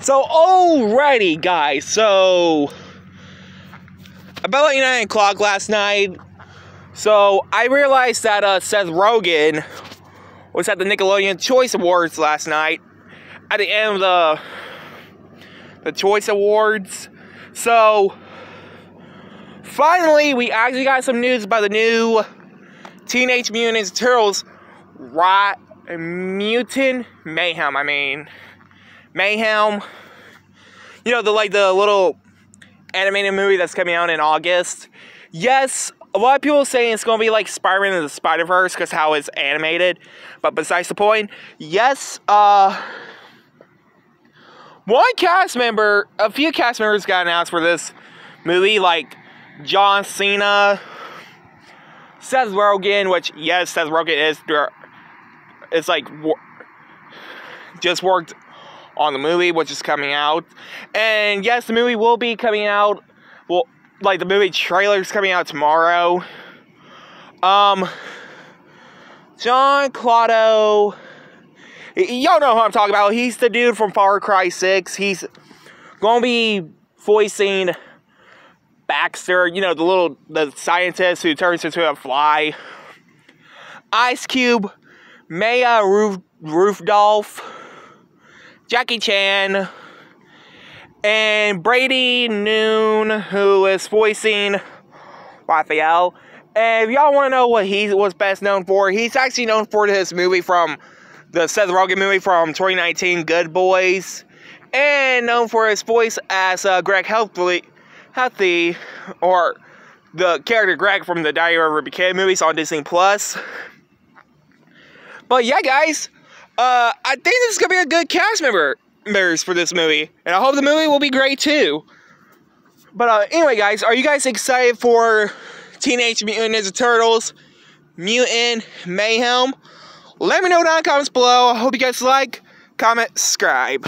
So, alrighty, guys. So, about like 9 o'clock last night. So, I realized that uh, Seth Rogen was at the Nickelodeon Choice Awards last night. At the end of the the Choice Awards. So, finally, we actually got some news about the new Teenage Mutant Ninja Turtles right mutant mayhem i mean mayhem. You know the like the little animated movie that's coming out in august? Yes a lot of people saying it's going to be like spider-man in the spider-verse because how it's animated. But besides the point yes uh one cast member a few cast members got announced for this movie like john cena Seth Rogen, which yes, Seth Rogen is it's like just worked on the movie, which is coming out. And yes, the movie will be coming out. Well, like the movie trailer is coming out tomorrow. Um, John Claudio, y'all know who I'm talking about. He's the dude from Far Cry 6. He's gonna be voicing Baxter, you know, the little the scientist who turns into a fly. Ice Cube Maya Roof, Jackie Chan, and Brady Noon, who is voicing Raphael. And if y'all want to know what he was best known for, he's actually known for his movie from the Seth Rogen movie from 2019, Good Boys, and known for his voice as uh, Greg Healthy, Healthy, or the character Greg from the Diary of Wimpy Kid movies on Disney Plus. But yeah, guys, uh, I think this is gonna be a good cast member members for this movie, and I hope the movie will be great too. But uh, anyway, guys, are you guys excited for Teenage Mutant Ninja Turtles Mutant Mayhem? Let me know down in the comments below. I hope you guys like, comment, subscribe.